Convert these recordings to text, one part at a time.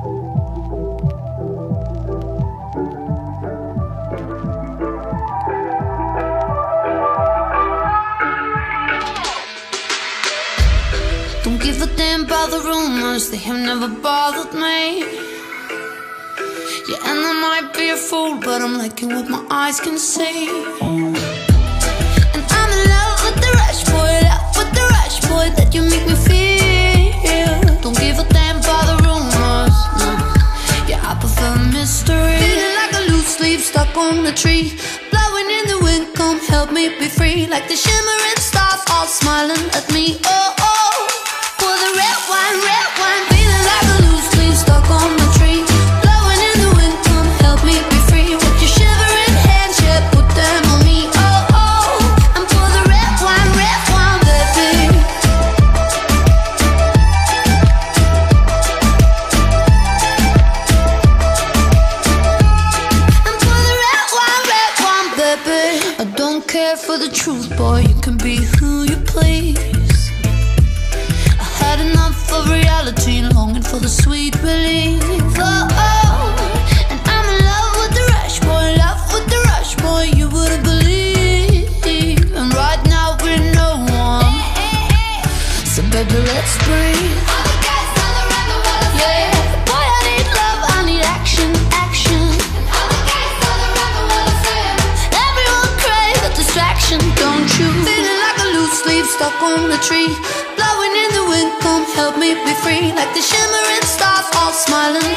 Don't give a damn about the rumors, they have never bothered me. Yeah, and I might be a fool, but I'm liking what my eyes can see. a tree. Blowing in the wind, come help me be free. Like the shimmering stars all smiling at me. Oh, oh, for the red wine, red wine. Feeling like a loose leaf stuck on the tree there for the truth, boy. You can be who you please. I had enough of reality, longing for the sweet relief. Oh, oh. and I'm in love with the rush, boy. In love with the rush, boy. You wouldn't believe. And right now we're no one. So baby, let's breathe. on the tree. Blowing in the wind, come help me be free. Like the shimmering stars all smiling.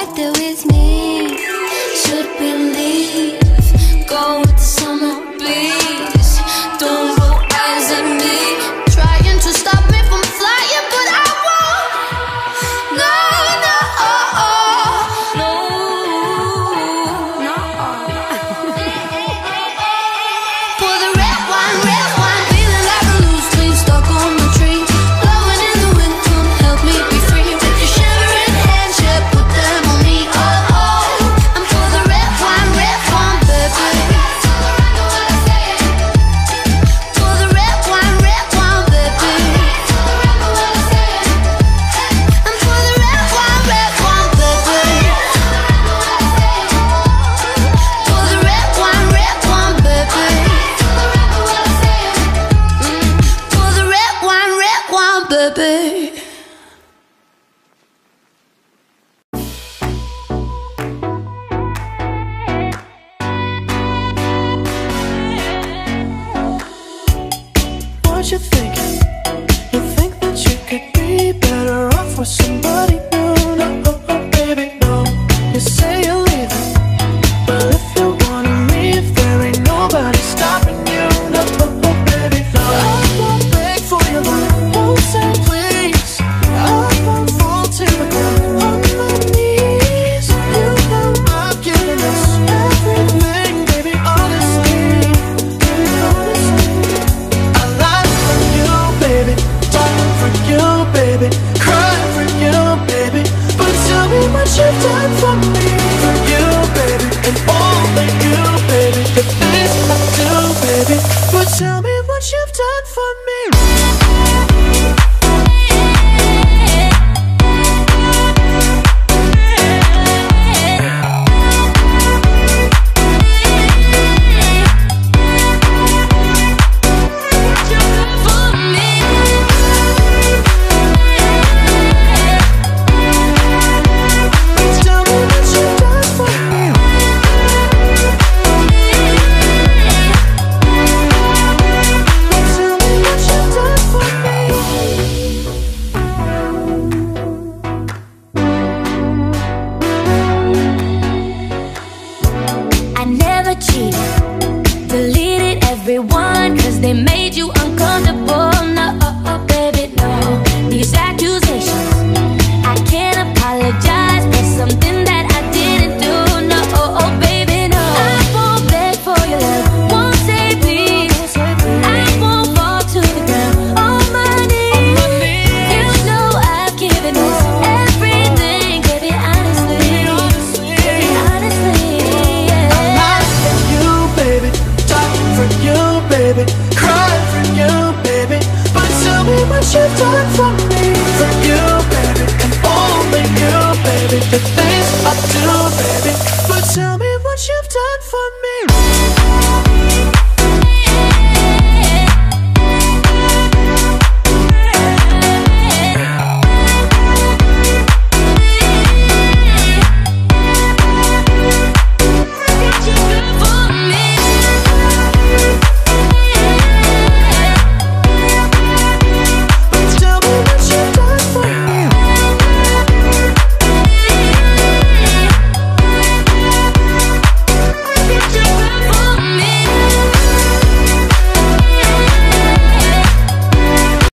right there your face. Tell me what you've done for me.